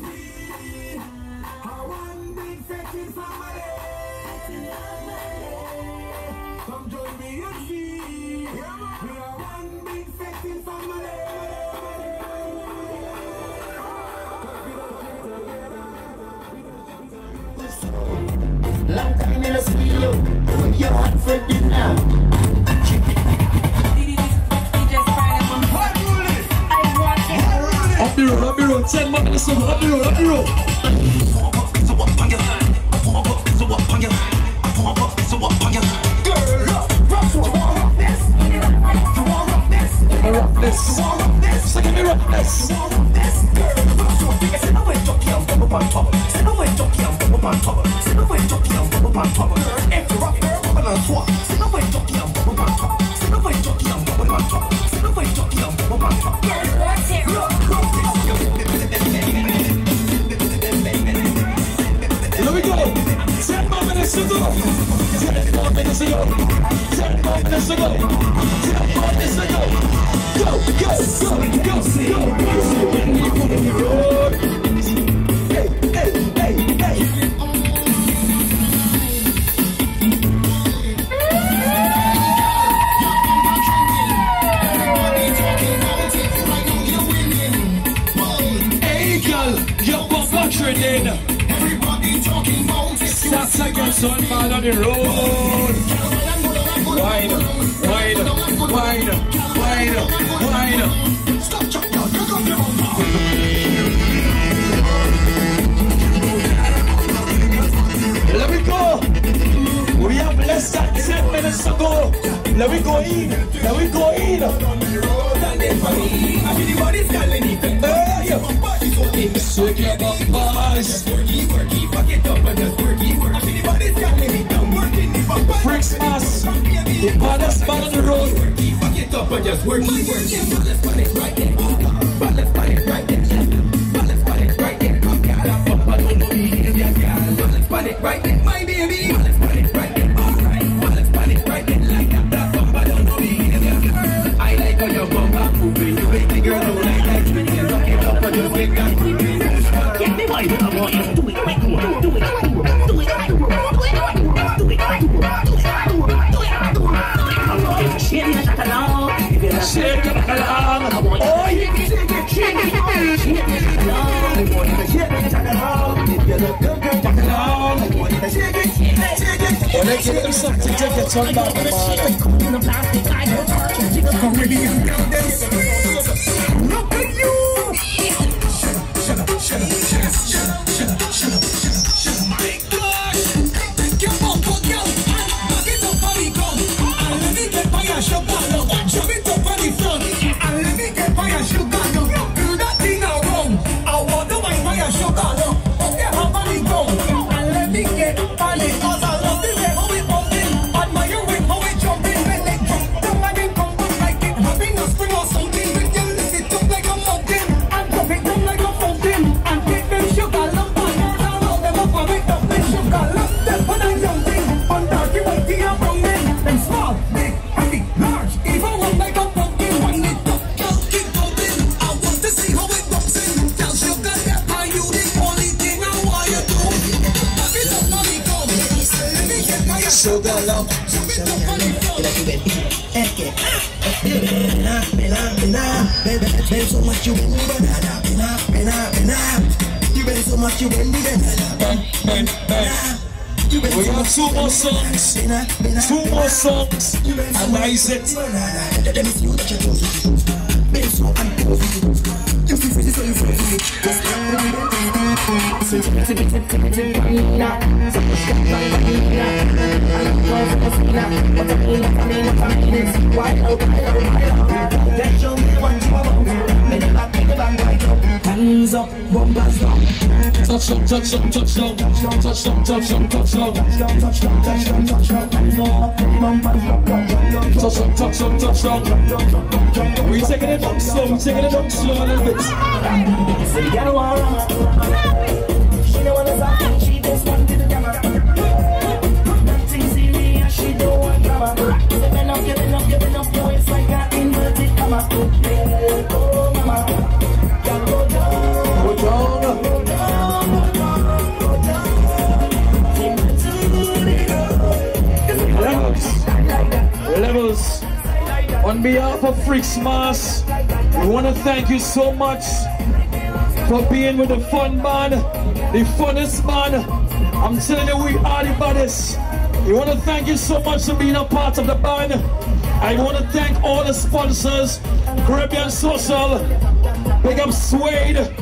We are one big fetching family. Come join me and see. We are one big fetching family. Long time in a see you, doing your for 제 마음의 손 허리로 허리로 Pop. Ten more minutes to go. Ten the road. Hey, girl, you're bumper one man on the road. Wine, wine, wine, wine, wine. Stop. Let me go. We have less than 10 minutes to go. Let me go in. Let me go in. On the road and they for me. I fuck it up and just worky, worky. If brothers the road, keep up and just work, keep work. Well, let's give them something to take your tongue back, man. In the plastic, I know. Jiggle, come with you. Look at you. Small, sugar lump you been Eke Bena, so much you been Bena, bena, bena, bena You been so much you been Bena, bena, bena we have two more songs, two more songs, and that is it. You feel so you feel Touch What's touch, million touch, me, touch, a touch, is touch, low, touch, low, touch, low touch, show touch, what touch, about touch, back, touch, back, touch, up touch, up, touch, down touch, touchdown, touch, Touchdown, touch, touchdown touch, touchdown, touch, touchdown touch, up, bumpers touch, Touchdown, touch, touchdown We taking it up slow, we taking it up touch, a touch, bit touch, you gotta touch, to touch, don't want touch, stop On behalf of Freaks Mas, we want to thank you so much for being with the fun band, the funnest band. I'm telling you, we are the baddest. We want to thank you so much for being a part of the band. I want to thank all the sponsors, Caribbean Social, Big up Suede,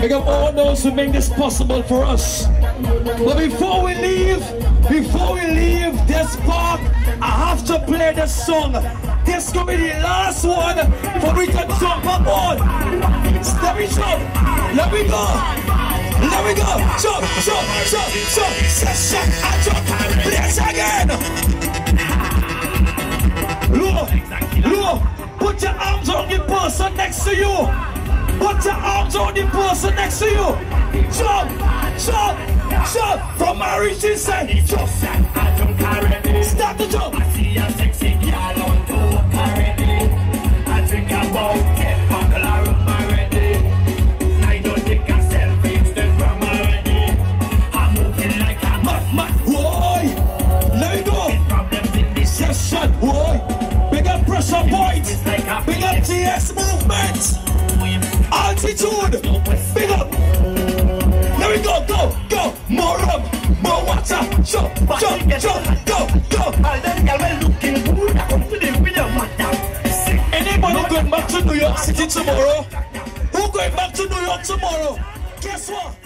Big up all those who make this possible for us. But before we leave, before we leave this park, I have to play this song. This will be the last one for we can jump on. Let me jump. Let me go. Let me go. Jump, jump, jump, jump. Session and jump. Let's again. Look, look. Put your arms on the person next to you. Put your arms on the person next to you. Jump, jump, jump. From my reaching side, jump. Start the jump. Mad, water. Jump, jump, jump, go, go. Anybody going back to New York City tomorrow? Who going back to New York tomorrow? Guess what?